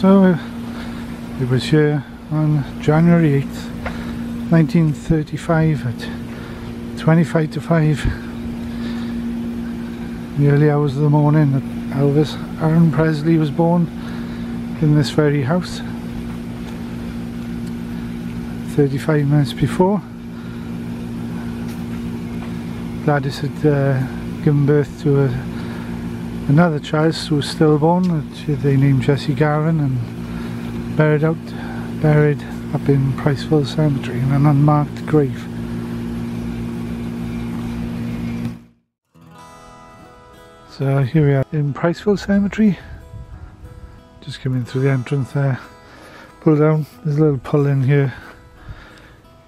So it was here on January 8th, 1935 at 25 to 5 the early hours of the morning that Elvis Aaron Presley was born in this very house. 35 minutes before Gladys had uh, given birth to a, another child who was stillborn they named Jesse Garon and buried out buried up in Priceville Cemetery in an unmarked grave So here we are in Priceville Cemetery. Just coming through the entrance there. Pull down, there's a little pull in here.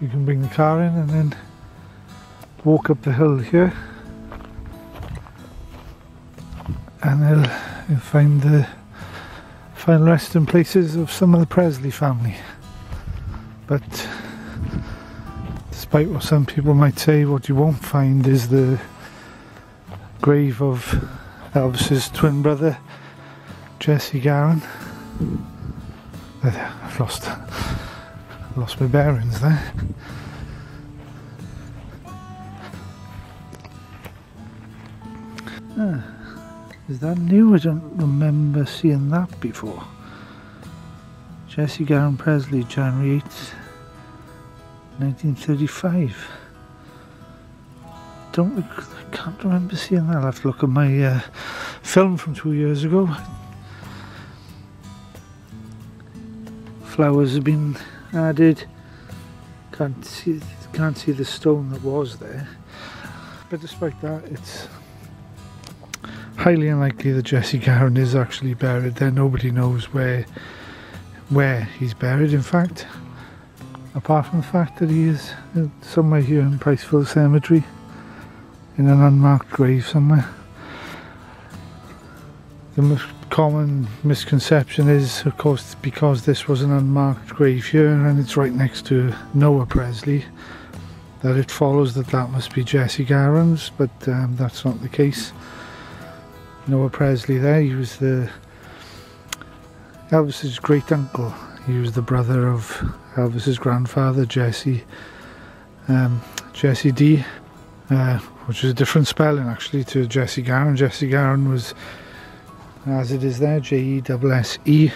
You can bring the car in and then walk up the hill here. And they'll, find the final resting places of some of the Presley family. But despite what some people might say, what you won't find is the grave of Elvis's twin brother, Jesse Garon. I've lost, lost my bearings there. Ah, is that new? I don't remember seeing that before. Jesse Garon Presley, January 8th, 1935 don't I can't remember seeing that. I'll have to look at my uh, film from two years ago. Flowers have been added. Can't see can't see the stone that was there. But despite that, it's highly unlikely that Jesse Garon is actually buried there. Nobody knows where where he's buried. In fact, apart from the fact that he is somewhere here in Priceville Cemetery in an unmarked grave somewhere. The most common misconception is, of course, because this was an unmarked grave here and it's right next to Noah Presley, that it follows that that must be Jesse Garon's, but um, that's not the case. Noah Presley there, he was the Elvis's great uncle. He was the brother of Elvis's grandfather, Jesse, um, Jessie D. Uh, which is a different spelling actually to Jesse Garon. Jesse Garon was, as it is there, J-E-S-S-E,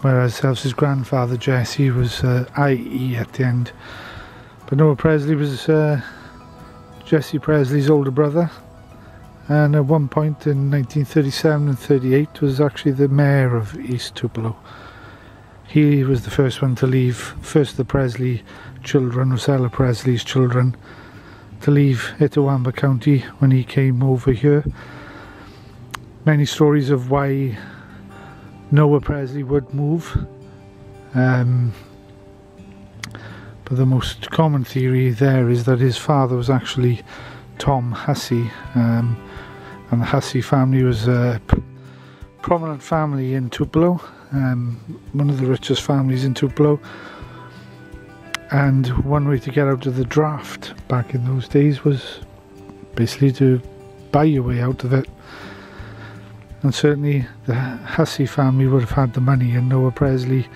whereas Elvis's grandfather Jesse was uh, I-E at the end. But Noah Presley was uh, Jesse Presley's older brother, and at one point in 1937 and 38 was actually the mayor of East Tupelo. He was the first one to leave, first the Presley children, Rosella Presley's children, to leave Itawamba County when he came over here. Many stories of why Noah Presley would move. Um, but the most common theory there is that his father was actually Tom Hussey, um, and the Hussey family was a prominent family in Tupelo, um, one of the richest families in Tupelo and one way to get out of the draft back in those days was basically to buy your way out of it. And certainly the Hussey family would have had the money, and Noah Presley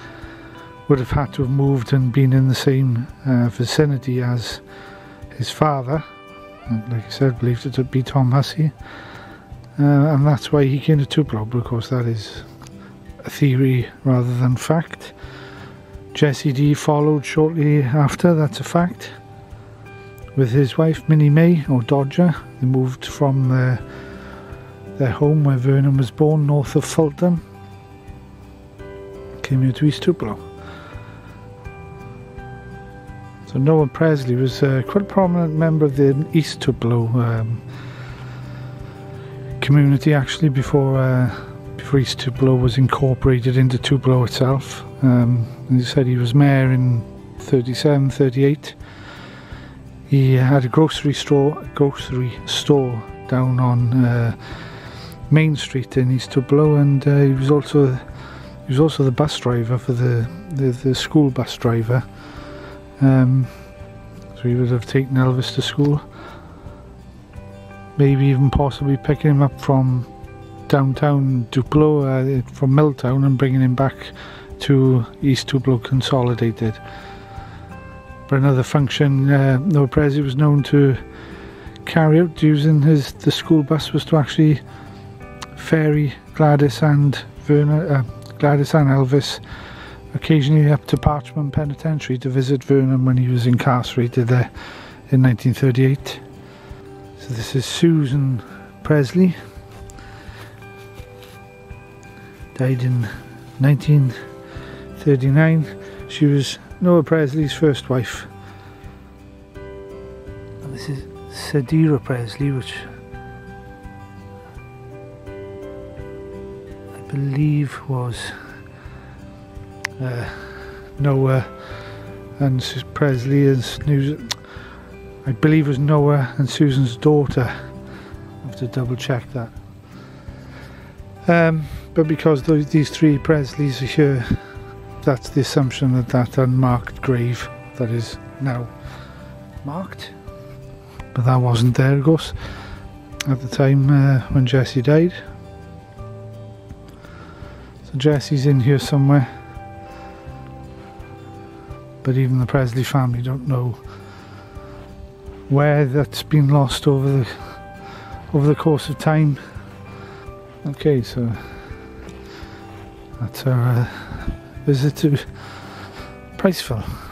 would have had to have moved and been in the same uh, vicinity as his father. Like I said, believed it to be Tom Hussey. Uh, and that's why he came to Tupelo, because that is a theory rather than fact. Jessie D followed shortly after, that's a fact. With his wife Minnie Mae, or Dodger, they moved from their, their home where Vernon was born, north of Fulton. Came here to East Tupelo. So Noah Presley was uh, quite a prominent member of the East Tupelo um, community actually before uh, before East Tupelo was incorporated into Tupelo itself. Um, he said he was mayor in 37, 38. He had a grocery store, grocery store down on uh, Main Street in East Tupelo, and uh, he was also he was also the bus driver for the the, the school bus driver. Um, so he would have taken Elvis to school, maybe even possibly picking him up from downtown Tupelo uh, from Milltown and bringing him back to East Tupelo Consolidated. But another function uh, Noah Presley was known to carry out using his the school bus was to actually ferry Gladys and Verna, uh, Gladys and Elvis occasionally up to Parchman Penitentiary to visit Vernon when he was incarcerated there in 1938. So this is Susan Presley, died in 1939. She was Noah Presley's first wife. And this is Sadira Presley, which I believe was uh, Noah and Presley is news. I believe it was Noah and Susan's daughter. I have to double check that. Um, but because these three Presleys are here, that's the assumption that that unmarked grave that is now marked. But that wasn't there, of course, at the time uh, when Jesse died. So Jesse's in here somewhere but even the Presley family don't know where that's been lost over the over the course of time. Okay, so that's our uh, visit to Priceville.